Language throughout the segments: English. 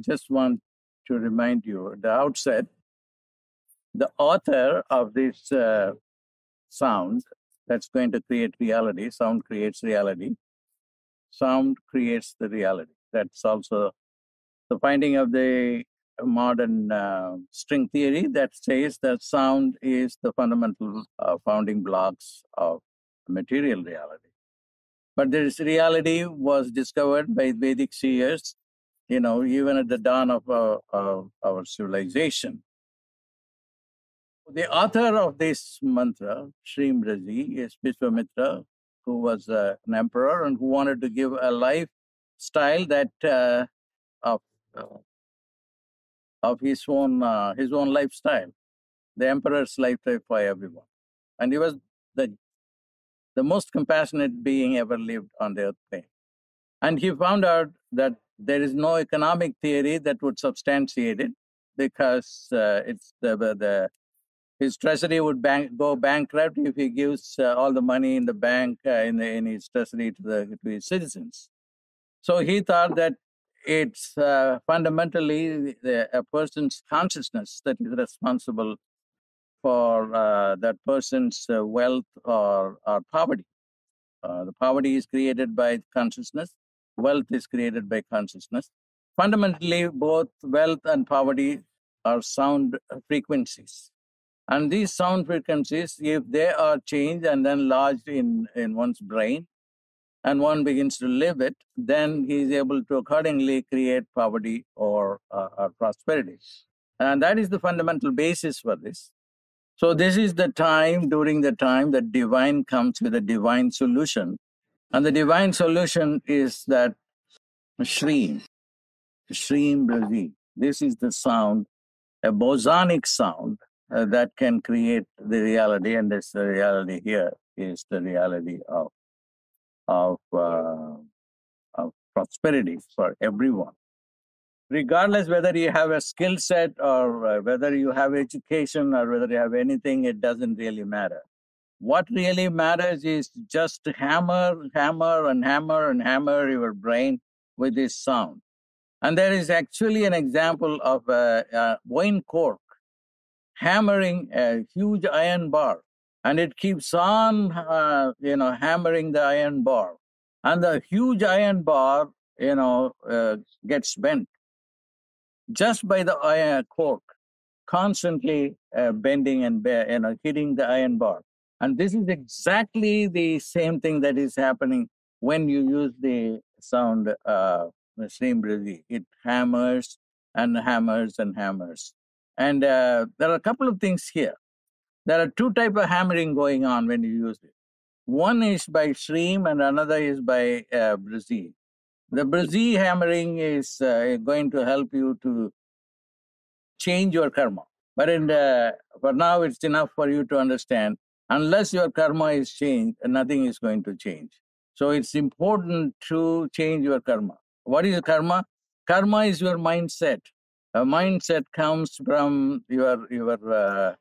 I just want to remind you at the outset the author of this uh, sound that's going to create reality, sound creates reality, sound creates the reality. That's also the finding of the modern uh, string theory that says that sound is the fundamental uh, founding blocks of material reality. But this reality was discovered by Vedic seers, you know, even at the dawn of our, of our civilization. The author of this mantra, Shreem Brzee, is Vishwamitra, who was uh, an emperor and who wanted to give a lifestyle that uh, of uh, of his own uh, his own lifestyle, the emperor's lifestyle for everyone, and he was the the most compassionate being ever lived on the earth plane. And he found out that there is no economic theory that would substantiate it because uh, it's the, the his treasury would bank, go bankrupt if he gives uh, all the money in the bank uh, in, the, in his treasury to the to his citizens. So he thought that it's uh, fundamentally the, a person's consciousness that is responsible for uh, that person's uh, wealth or, or poverty. Uh, the poverty is created by consciousness, wealth is created by consciousness. Fundamentally, both wealth and poverty are sound frequencies. And these sound frequencies, if they are changed and then lodged in, in one's brain, and one begins to live it, then he is able to accordingly create poverty or, uh, or prosperity. And that is the fundamental basis for this. So this is the time, during the time that divine comes with a divine solution. And the divine solution is that Shreem, Shreem Brzee. This is the sound, a bosonic sound uh, that can create the reality. And this reality here is the reality of, of, uh, of prosperity for everyone regardless whether you have a skill set or uh, whether you have education or whether you have anything, it doesn't really matter. What really matters is just hammer, hammer, and hammer and hammer your brain with this sound. And there is actually an example of a, a wine cork hammering a huge iron bar, and it keeps on, uh, you know, hammering the iron bar, and the huge iron bar, you know, uh, gets bent just by the iron cork, constantly uh, bending and you know, hitting the iron bar. And this is exactly the same thing that is happening when you use the sound uh, Shreem Brzee. It hammers and hammers and hammers. And uh, there are a couple of things here. There are two type of hammering going on when you use it. One is by Shreem and another is by uh, Brzee. The Brzee hammering is uh, going to help you to change your karma. But in the, for now, it's enough for you to understand. Unless your karma is changed, nothing is going to change. So it's important to change your karma. What is karma? Karma is your mindset. A mindset comes from your your uh,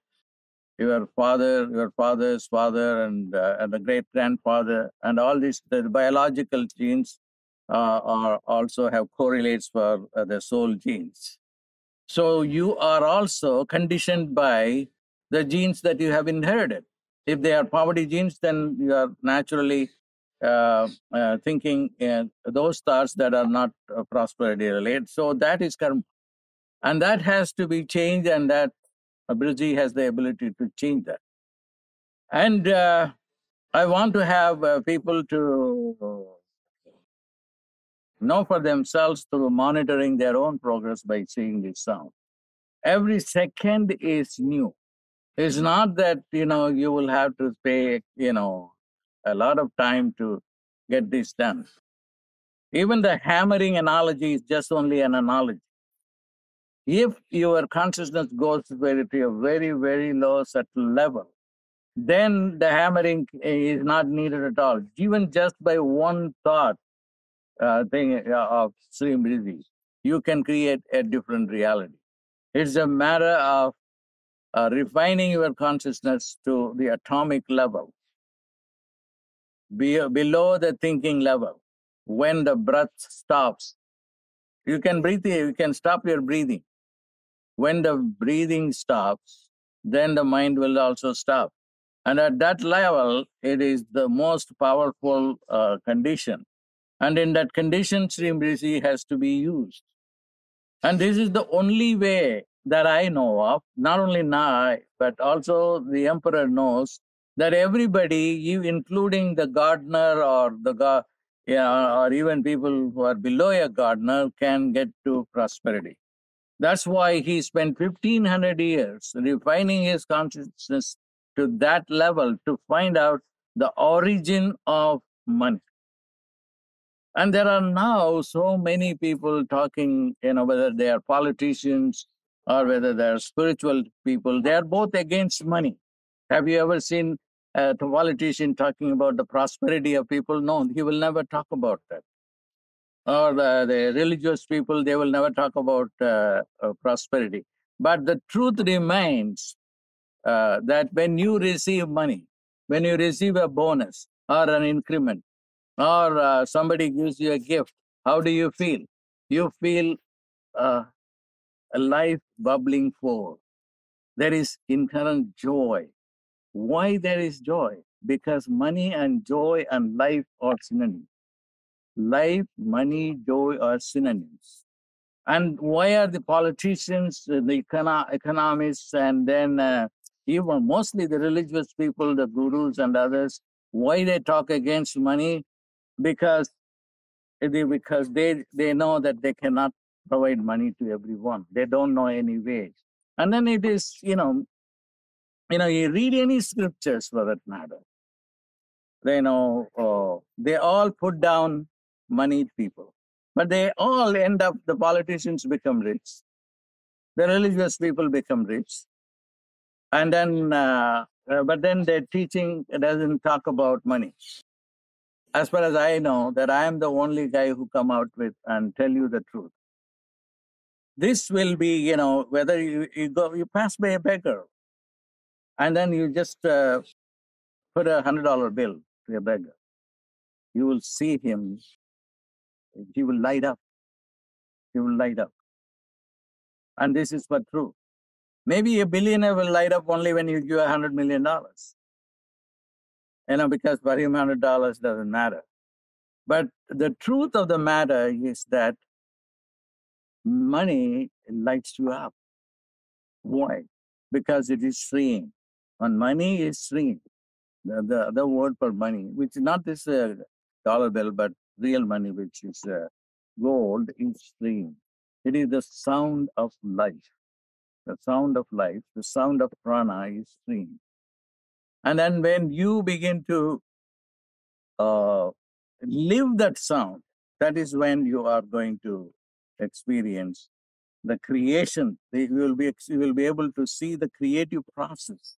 your father, your father's father, and uh, and the great grandfather, and all these the biological genes uh, are also have correlates for uh, the soul genes. So you are also conditioned by the genes that you have inherited. If they are poverty genes, then you are naturally uh, uh, thinking those thoughts that are not uh, prosperity related. So that is karma. And that has to be changed, and that ability has the ability to change that. And uh, I want to have uh, people to know for themselves through monitoring their own progress by seeing this sound. Every second is new. It's not that, you know, you will have to pay, you know, a lot of time to get this done. Even the hammering analogy is just only an analogy. If your consciousness goes very to a very, very low subtle level, then the hammering is not needed at all. Even just by one thought, uh, thing uh, of Shreem Brzee, you can create a different reality. It's a matter of uh, refining your consciousness to the atomic level, be, below the thinking level. When the breath stops, You can breathe, you can stop your breathing. When the breathing stops, then the mind will also stop. And at that level, it is the most powerful uh, condition. And in that condition, Shreem Brzee has to be used. And this is the only way that I know of, not only I, but also the emperor knows that everybody, including the gardener or the yeah, or even people who are below a gardener, can get to prosperity. That's why he spent 1500 years refining his consciousness to that level to find out the origin of money. And there are now so many people talking, you know, whether they are politicians or whether they are spiritual people, they are both against money. Have you ever seen a politician talking about the prosperity of people? No, he will never talk about that. Or the, the religious people, they will never talk about uh, uh, prosperity. But the truth remains uh, that when you receive money, when you receive a bonus or an increment, or uh, somebody gives you a gift, how do you feel? You feel uh, a life bubbling forth. There is inherent joy. Why there is joy? Because money and joy and life are synonyms. Life, money, joy are synonyms. And why are the politicians, the econo- economists, and then uh, even mostly the religious people, the gurus and others, why they talk against money? Because because they they know that they cannot provide money to everyone. They don't know any ways. And then it is, you know, you know, you read any scriptures for that matter. They know uh, they all put down moneyed people, but they all end up. The politicians become rich, the religious people become rich, and then uh, uh, but then their teaching doesn't talk about money as far as i know that i am the only guy who come out with and tell you the truth this will be you know whether you, you go you pass by a beggar and then you just uh, put a hundred dollar bill to a beggar. You will see him. He will light up. He will light up. And this is what true. Maybe a billionaire will light up only when you give a hundred million dollars. You know, because for him, hundred dollars doesn't matter. But the truth of the matter is that money lights you up. Why? Because it is freeing. And money is freeing. The, the other word for money, which is not this uh, dollar bill, but real money, which is uh, gold, is freeing. It is the sound of life the sound of life, the sound of prana is Shreem. And then when you begin to uh, live that sound, that is when you are going to experience the creation. You will be you will be able to see the creative process.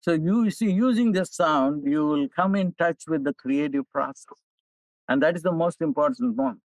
So you see, using the sound, you will come in touch with the creative process, and that is the most important one.